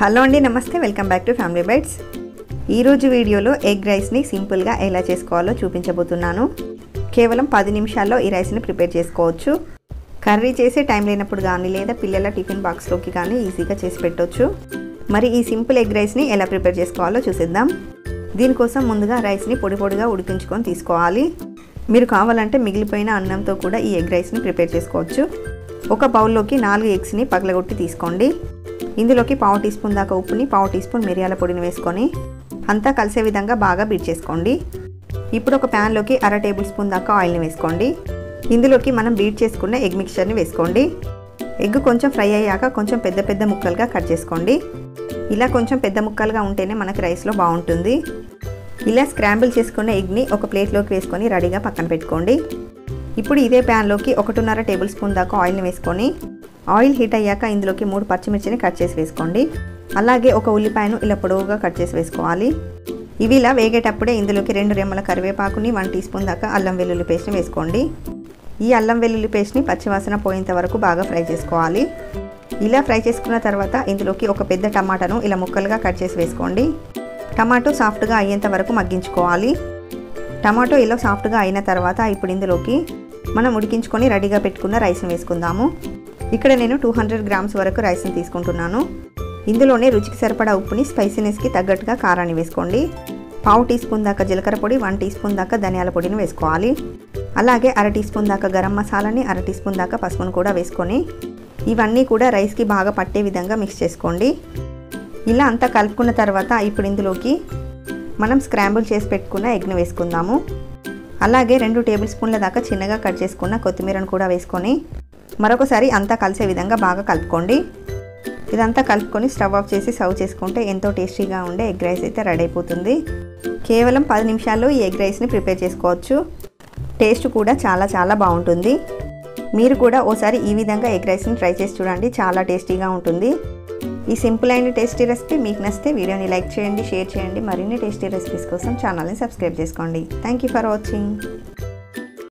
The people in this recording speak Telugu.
హలో అండి నమస్తే. Welcome back to family bites. ఈరోజు వీడియోలో ఎగ్ రైస్ని సింపుల్గా ఎలా చేసుకోవాలో చూపించబోతున్నాను. కేవలం పది నిమిషాల్లో ఈ రైస్ని ప్రిపేర్ చేసుకోవచ్చు. కర్రీ చేసే టైం లేనప్పుడు కానీ లేదా పిల్లల టిఫిన్ బాక్స్లోకి కానీ ఈజీగా చేసి పెట్టవచ్చు మరి ఈ సింపుల్ ఎగ్ రైస్ని ఎలా ప్రిపేర్ చేసుకోవాలో చూసేద్దాం. దీనికోసం ముందుగా రైస్ని పొడి పొడిగా ఉడికించుకొని తీసుకోవాలి. మీరు కావాలంటే మిగిలిపోయిన అన్నంతో కూడా ఈ ఎగ్ రైస్ని ప్రిపేర్ చేసుకోవచ్చు. ఒక బౌల్లోకి నాలుగు ఎగ్స్ని పగలగొట్టి తీసుకోండి. ఇందులోకి పావు టీ స్పూన్ దాకా ఉప్పుని పావు టీ స్పూన్ మిరియాల పొడిని వేసుకొని అంతా కలిసే విధంగా బాగా బీట్ చేసుకోండి. ఇప్పుడు ఒక ప్యాన్లోకి అర టేబుల్ స్పూన్ దాకా ఆయిల్ని వేసుకోండి. ఇందులోకి మనం బీట్ చేసుకున్న ఎగ్ మిక్చర్ని వేసుకోండి. ఎగ్ కొంచెం ఫ్రై అయ్యాక కొంచెం పెద్ద పెద్ద ముక్కలుగా కట్ చేసుకోండి. ఇలా కొంచెం పెద్ద ముక్కలుగా ఉంటేనే మనకి రైస్లో బాగుంటుంది. ఇలా స్క్రాంబుల్ చేసుకున్న ఎగ్ని ఒక ప్లేట్లోకి వేసుకొని రెడీగా పక్కన పెట్టుకోండి. ఇప్పుడు ఇదే ప్యాన్లోకి ఒకటిన్నర టేబుల్ స్పూన్ దాకా ఆయిల్ని వేసుకొని ఆయిల్ హీట్ అయ్యాక ఇందులోకి మూడు పచ్చిమిర్చిని కట్ చేసి వేసుకోండి. అలాగే ఒక ఉల్లిపాయను ఇలా పొడవుగా కట్ చేసి వేసుకోవాలి. ఇవి ఇలా వేగేటప్పుడే ఇందులోకి రెండు రెమ్మల కరివేపాకుని వన్ టీ స్పూన్ దాకా అల్లం వెల్లుల్లి పేస్ట్ని వేసుకోండి. ఈ అల్లం వెల్లుల్లి పేస్ట్ని పచ్చివాసన పోయేంత వరకు బాగా ఫ్రై చేసుకోవాలి. ఇలా ఫ్రై చేసుకున్న తర్వాత ఇందులోకి ఒక పెద్ద టమాటాను ఇలా ముక్కలుగా కట్ చేసి వేసుకోండి. టమాటో సాఫ్ట్గా అయ్యేంత వరకు మగ్గించుకోవాలి. టమాటో ఇలా సాఫ్ట్గా అయిన తర్వాత ఇప్పుడు ఇందులోకి మనం ఉడికించుకొని రెడీగా పెట్టుకున్న రైస్ని వేసుకుందాము. ఇక్కడ నేను టూ హండ్రెడ్ గ్రామ్స్ వరకు రైస్ని తీసుకుంటున్నాను. ఇందులోనే రుచికి సరిపడా ఉప్పుని స్పైసీనెస్కి తగ్గట్టుగా కారాన్ని వేసుకోండి. పావు టీ స్పూన్ దాకా జీలకర్ర పొడి వన్ టీ స్పూన్ దాకా ధనియాల పొడిని వేసుకోవాలి. అలాగే అర టీ స్పూన్ దాకా గరం మసాలాని అర టీ స్పూన్ దాకా పసుపును కూడా వేసుకొని ఇవన్నీ కూడా రైస్కి బాగా పట్టే విధంగా మిక్స్ చేసుకోండి. ఇలా అంతా కలుపుకున్న తర్వాత ఇప్పుడు ఇందులోకి మనం స్క్రాంబుల్ చేసి పెట్టుకున్న ఎగ్ని వేసుకుందాము. అలాగే రెండు టేబుల్ స్పూన్ల దాకా చిన్నగా కట్ చేసుకున్న కొత్తిమీరను కూడా వేసుకొని మరొకసారి అంతా కలిసే విధంగా బాగా కలుపుకోండి. ఇదంతా కలుపుకొని స్టవ్ ఆఫ్ చేసి సర్వ్ చేసుకుంటే ఎంతో టేస్టీగా ఉండే ఎగ్ రైస్ అయితే రెడీ అయిపోతుంది. కేవలం పది నిమిషాల్లో ఈ ఎగ్ రైస్ని ప్రిపేర్ చేసుకోవచ్చు. టేస్ట్ కూడా చాలా చాలా బాగుంటుంది. మీరు కూడా ఓసారి ఈ విధంగా ఎగ్ రైస్ని ట్రై చేసి చూడండి చాలా టేస్టీగా ఉంటుంది. ఈ సింపుల్ అయిన టేస్టీ రెసిపీ మీకు నచ్చితే వీడియోని లైక్ చేయండి షేర్ చేయండి. మరిన్ని టేస్టీ రెసిపీస్ కోసం ఛానల్ని సబ్స్క్రైబ్ చేసుకోండి. Thank you for watching.